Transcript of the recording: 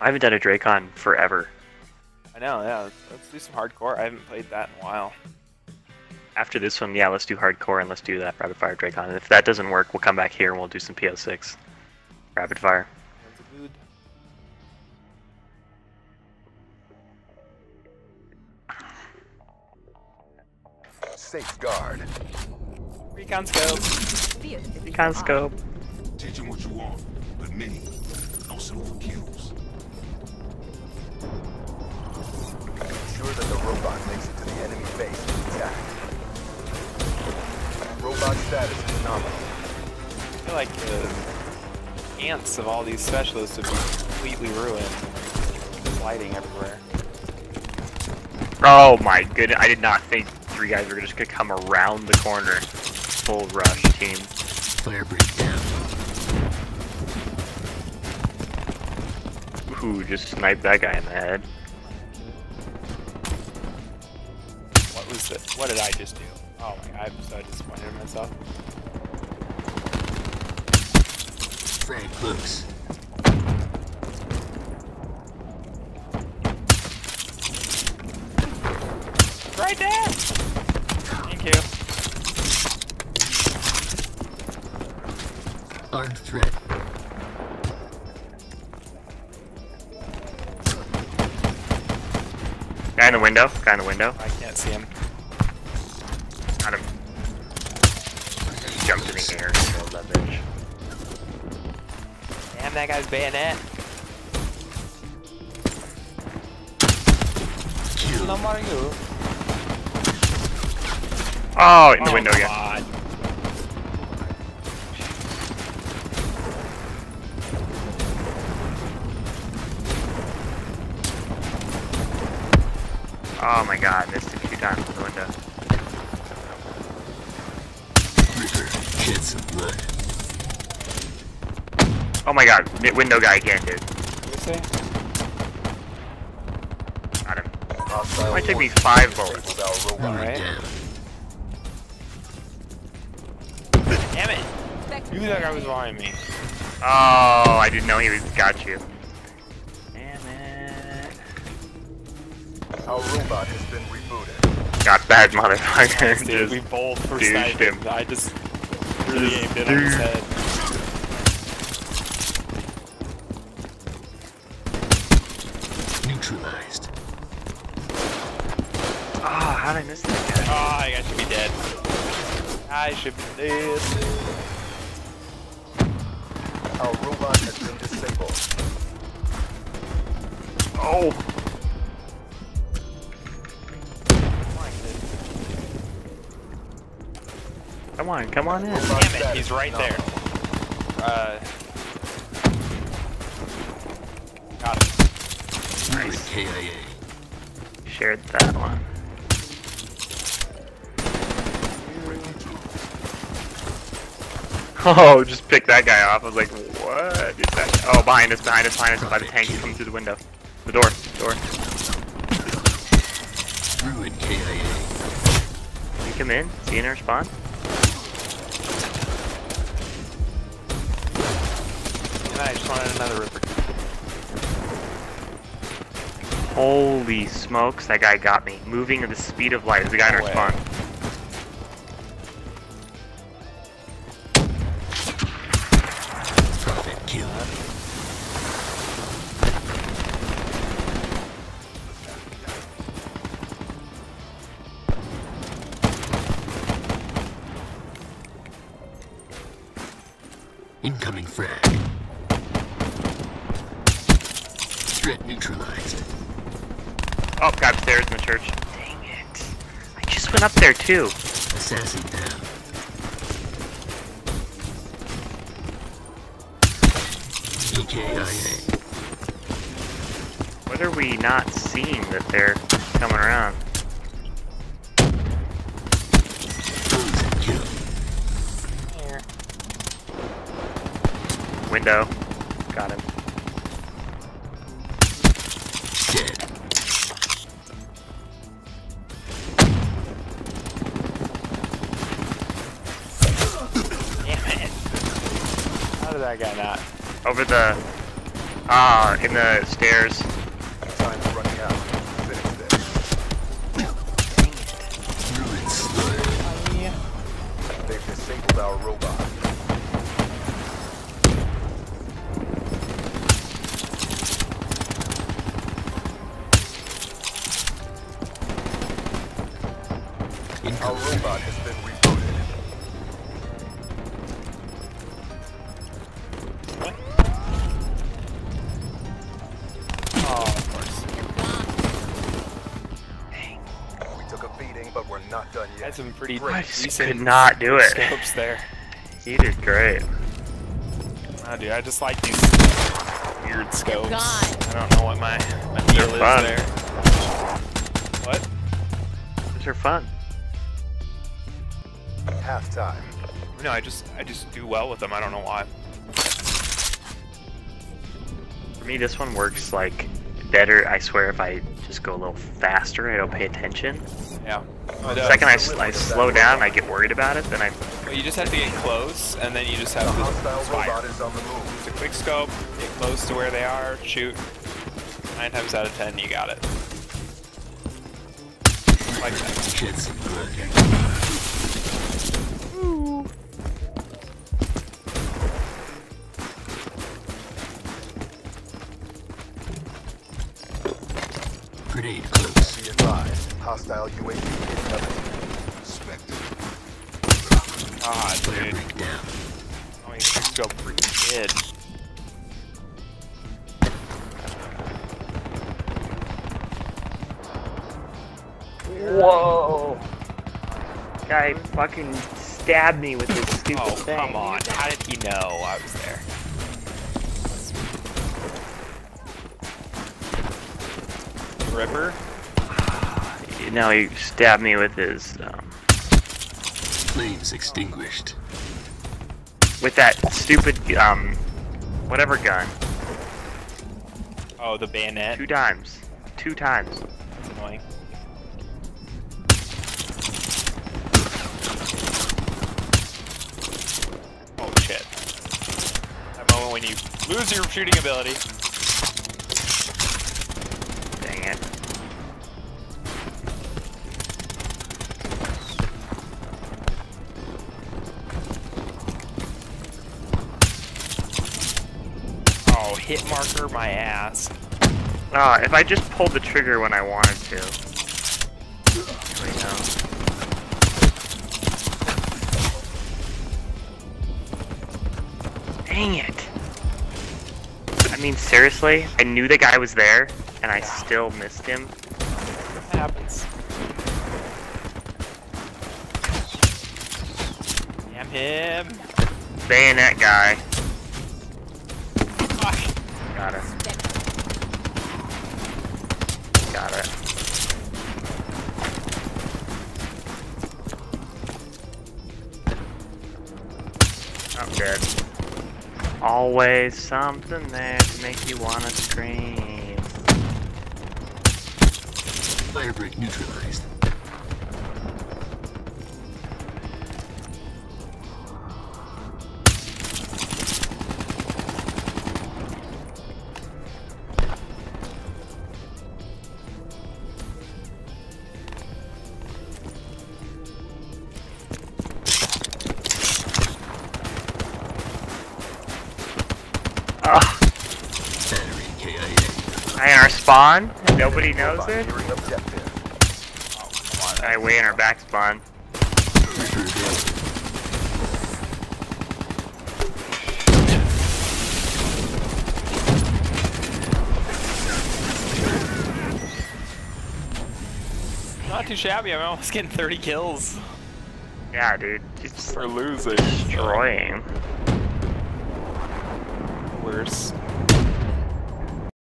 I haven't done a Drakon forever. I know, yeah. Let's, let's do some hardcore. I haven't played that in a while. After this one, yeah, let's do hardcore and let's do that rapid fire Drakon. And if that doesn't work, we'll come back here and we'll do some PO6 rapid fire. That's a good. Safeguard. Recon scope. Recon scope. Teach him what you want, but me, don't settle Ensure that the robot makes it to the enemy base intact. Robot status is nominal. I feel like the ants of all these specialists would be completely ruined. Sliding everywhere. Oh my goodness, I did not think three guys were just gonna come around the corner. Full rush team. Firebreak down. Ooh, just sniped that guy in the head. Was it? What did I just do? Oh my god, I'm so disappointed in myself. Frag close. Right there! Thank you. Armed threat. Guy in the window. Guy in the window. I can't see him. Jumped in air killed that bitch. Damn, that guy's bayonet. Kill. No Mario. Oh, in the oh window again. God. Oh my god, missed it two times in the window. Shed some blood. Oh my god, window guy again, dude. What do you say? Got him. Hostile Might take me five disabled bullets. Alright. Damn it! You that guy was behind me. Oh, I didn't know he was got you. Damn it. Our robot has been rebooted. Got that motherfucker. Dude, Just- we both were douched sniping. him. I just really Just aimed it on his head. Neutralized. Ah, oh, how did I miss that guy? Oh, I should be dead. I should be dead. Our robot has been disabled. Oh! On, come on in. Damn it, he's right is there. nominal. Uh. Got him. Ruin KIA. Shared that one. Oh, just pick that guy off. I was like, what is that? Oh, behind us, behind us, behind us, by the tank coming through the window. The door, door. Ruin KIA. You come in, see in respawn. And I just wanted another ripper. Holy smokes, that guy got me. Moving at the speed of light. There's a guy in No way. respawn. Prophet kill. Incoming frag. Threat neutralized. Oh, guy upstairs in the church. Dang it. I just went up there too. Assassin down. EKIA. What are we not seeing that they're coming around? Frozen kill. Here. Window. Got him. How did that? Over the... Ah, in the stairs. Time's running out. Finish this. Ruin slur. They've disabled our robot. Our robot has been some pretty I just decent could not do it. scopes there. He did great. Oh, dude, I just like these weird scopes. I don't know what my, my deal is fun. there. What? Those are fun. Half Halftime. No, I just I just do well with them. I don't know why. For me, this one works like better. I swear, if I just go a little faster, I don't pay attention. Yeah. The It does. Uh, second I, s- I slow down, I get worried about it. Then I Well, you just have to get close, and then you just have The to hostile fire. robot is on the move. It's a quick scope. Get close to where they are. Shoot. Nine times out of ten, you got it. Like that. Jensen Grenade close. Be advised. Hostile UAV incoming. Spectre. God, Flare ah, dude. Oh, break down. I mean, quick scope freaking did. Whoa! Guy fucking stabbed me with this stupid Oh, thing. come on. How did he know I was there? Ripper? No, he stabbed me with his um, Flames extinguished. with that stupid um whatever gun. Oh, the bayonet. Two times. Two times. That's annoying. Oh shit. That moment when you lose your shooting ability. Hit marker my ass. Ah, if I just pulled the trigger when I wanted to. There we go. Dang it. I mean, seriously? I knew the guy was there, and I still missed him. That happens. Damn him. Bayonet guy. Got it. Got it. I'm dead. Always something there to make you wanna scream. Firebreak neutralized. Spawn? Nobody knows it? nearing objective. I way in our back spawn. Not too shabby. I'm almost getting 30 kills. Yeah, dude. Just For losing. destroying. Worse.